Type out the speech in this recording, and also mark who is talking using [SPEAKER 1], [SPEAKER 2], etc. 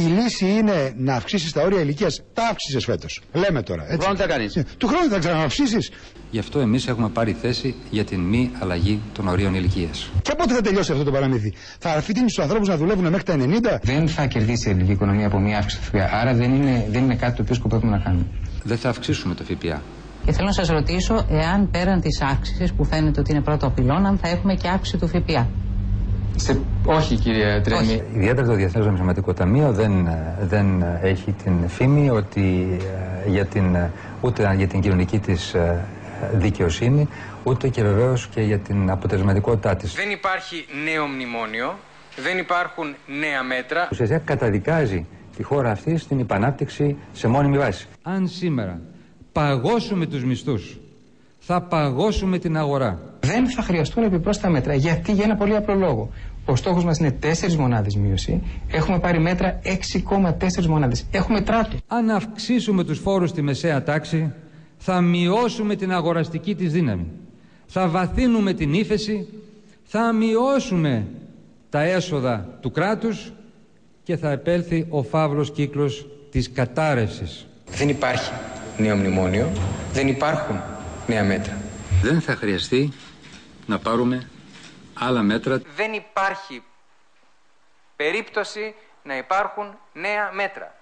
[SPEAKER 1] Η λύση είναι να αυξήσεις τα όρια ηλικίας. Τα αύξησες φέτος. Λέμε τώρα.
[SPEAKER 2] Του χρόνου θα κάνεις.
[SPEAKER 1] Του χρόνου θα ξανααυξήσεις.
[SPEAKER 3] Γι' αυτό εμείς έχουμε πάρει θέση για την μη αλλαγή των ορίων ηλικίας.
[SPEAKER 1] Και πότε θα τελειώσει αυτό το παραμύθι; Θα αφήνεις τους ανθρώπους να δουλεύουν μέχρι τα 90.
[SPEAKER 4] Δεν θα κερδίσει η ελληνική οικονομία από μία αύξηση του ΦΠΑ. Άρα δεν είναι, δεν είναι κάτι το οποίο σκοπεύουμε να κάνουμε.
[SPEAKER 3] Δεν θα αυξήσουμε το ΦΠΑ.
[SPEAKER 5] Και θέλω να σας ρωτήσω εάν πέραν της αύξησης που φαίνεται ότι είναι πρώτο πυλώνα, θα έχουμε και αύξηση του ΦΠΑ.
[SPEAKER 4] Σε... Όχι κύριε Τρέμι.
[SPEAKER 3] Ιδιαίτερα το Διεθνές Νομισματικό Ταμείο δεν, δεν έχει την φήμη ότι ε, για την, ούτε για την κοινωνική της ε, δικαιοσύνη, ούτε και βεβαίως και για την αποτελεσματικότητά της.
[SPEAKER 6] Δεν υπάρχει νέο μνημόνιο, δεν υπάρχουν νέα μέτρα.
[SPEAKER 3] Ουσιαστικά καταδικάζει τη χώρα αυτή στην υπανάπτυξη σε μόνιμη βάση. Αν σήμερα παγώσουμε τους μισθούς, θα παγώσουμε την αγορά.
[SPEAKER 4] Δεν θα χρειαστούν επιπρόσθετα μέτρα. Γιατί για ένα πολύ απλό λόγο. Ο στόχος μας είναι 4 μονάδες μείωση. Έχουμε πάρει μέτρα 6,4 μονάδες. Έχουμε τράτο.
[SPEAKER 3] Αν αυξήσουμε τους φόρους στη μεσαία τάξη, θα μειώσουμε την αγοραστική της δύναμη. Θα βαθύνουμε την ύφεση, θα μειώσουμε τα έσοδα του κράτους και θα επέλθει ο φαύλος κύκλος της κατάρρευσης.
[SPEAKER 4] Δεν υπάρχει νέο μνημόνιο, δεν υπάρχουν νέα μέτρα.
[SPEAKER 3] Δεν θα χρειαστεί να πάρουμε άλλα μέτρα.
[SPEAKER 6] Δεν υπάρχει περίπτωση να υπάρχουν νέα μέτρα.